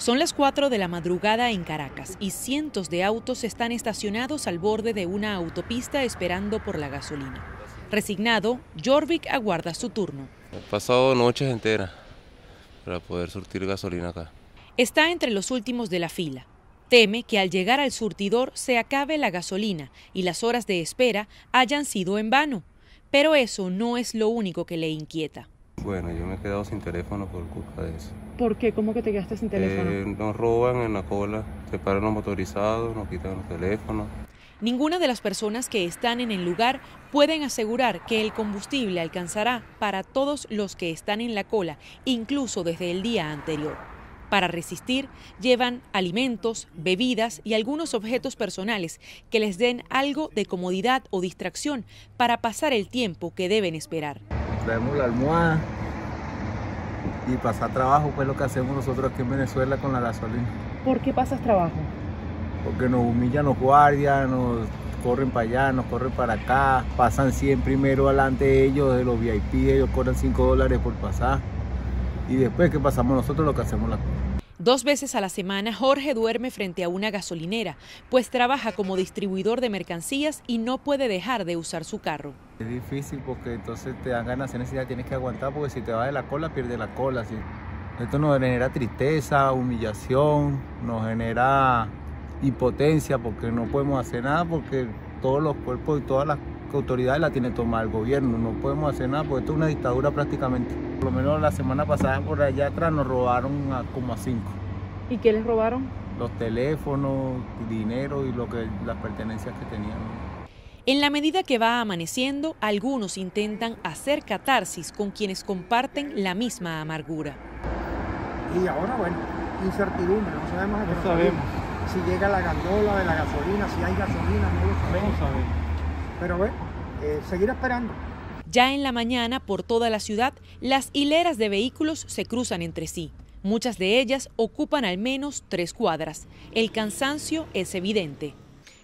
Son las 4 de la madrugada en Caracas y cientos de autos están estacionados al borde de una autopista esperando por la gasolina. Resignado, Jorvik aguarda su turno. He pasado noches enteras para poder surtir gasolina acá. Está entre los últimos de la fila. Teme que al llegar al surtidor se acabe la gasolina y las horas de espera hayan sido en vano. Pero eso no es lo único que le inquieta. Bueno, yo me he quedado sin teléfono por culpa de eso. ¿Por qué? ¿Cómo que te quedaste sin teléfono? Eh, nos roban en la cola, se paran los motorizados, nos quitan los teléfonos. Ninguna de las personas que están en el lugar pueden asegurar que el combustible alcanzará para todos los que están en la cola, incluso desde el día anterior. Para resistir, llevan alimentos, bebidas y algunos objetos personales que les den algo de comodidad o distracción para pasar el tiempo que deben esperar traemos la almohada y pasar trabajo, pues lo que hacemos nosotros aquí en Venezuela con la gasolina. ¿Por qué pasas trabajo? Porque nos humillan los guardias, nos corren para allá, nos corren para acá, pasan 100 primero adelante de ellos, de los VIP, ellos cobran 5 dólares por pasar. Y después que pasamos nosotros lo que hacemos la Dos veces a la semana Jorge duerme frente a una gasolinera, pues trabaja como distribuidor de mercancías y no puede dejar de usar su carro. Es difícil porque entonces te dan ganas de necesidad, tienes que aguantar porque si te vas de la cola, pierdes la cola. Esto nos genera tristeza, humillación, nos genera impotencia porque no podemos hacer nada porque todos los cuerpos y todas las autoridades la tiene tomada el gobierno. No podemos hacer nada porque esto es una dictadura prácticamente. Por lo menos la semana pasada por allá atrás nos robaron a, como a cinco. ¿Y qué les robaron? Los teléfonos, dinero y lo que, las pertenencias que tenían. En la medida que va amaneciendo, algunos intentan hacer catarsis con quienes comparten la misma amargura. Y ahora, bueno, incertidumbre, no sabemos, no sabemos. si llega la gandola de la gasolina, si hay gasolina, no lo sabemos. No sabemos. Pero bueno, eh, seguir esperando. Ya en la mañana, por toda la ciudad, las hileras de vehículos se cruzan entre sí. Muchas de ellas ocupan al menos tres cuadras. El cansancio es evidente.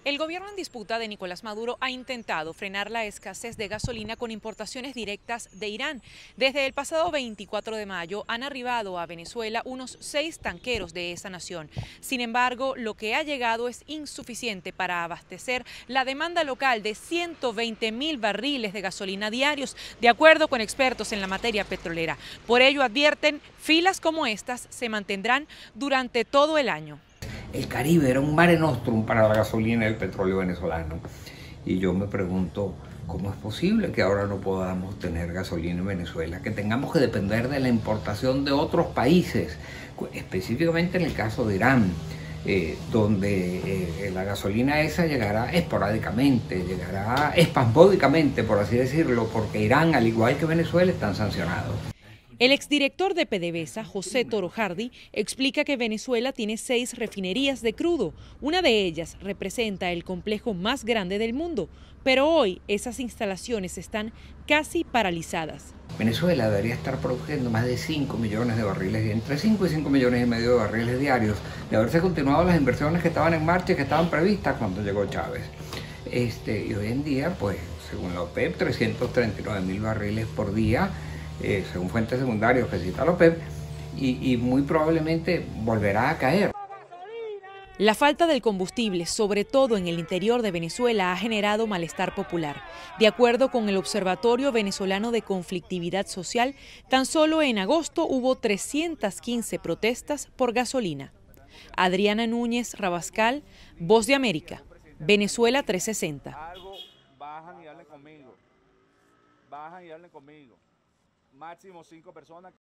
El gobierno en disputa de Nicolás Maduro ha intentado frenar la escasez de gasolina con importaciones directas de Irán. Desde el pasado 24 de mayo han arribado a Venezuela unos seis tanqueros de esa nación. Sin embargo, lo que ha llegado es insuficiente para abastecer la demanda local de 120 mil barriles de gasolina diarios, de acuerdo con expertos en la materia petrolera. Por ello advierten, filas como estas se mantendrán durante todo el año el Caribe era un mare nostrum para la gasolina y el petróleo venezolano. Y yo me pregunto, ¿cómo es posible que ahora no podamos tener gasolina en Venezuela? Que tengamos que depender de la importación de otros países, específicamente en el caso de Irán. Eh, donde eh, la gasolina esa llegará esporádicamente, llegará espasmódicamente, por así decirlo, porque Irán, al igual que Venezuela, están sancionados. El exdirector de PDVSA, José Toro Hardy, explica que Venezuela tiene seis refinerías de crudo. Una de ellas representa el complejo más grande del mundo, pero hoy esas instalaciones están casi paralizadas. Venezuela debería estar produciendo más de 5 millones de barriles, entre 5 y 5 millones y medio de barriles diarios, de haberse continuado las inversiones que estaban en marcha y que estaban previstas cuando llegó Chávez. Este, y hoy en día, pues, según la OPEP, 339 mil barriles por día eh, según fuentes secundarias que cita López, y, y muy probablemente volverá a caer. La falta del combustible, sobre todo en el interior de Venezuela, ha generado malestar popular. De acuerdo con el Observatorio Venezolano de Conflictividad Social, tan solo en agosto hubo 315 protestas por gasolina. Adriana Núñez Rabascal, Voz de América, Venezuela 360. Bajan y hablen conmigo. Bajan y hablen conmigo máximo cinco personas.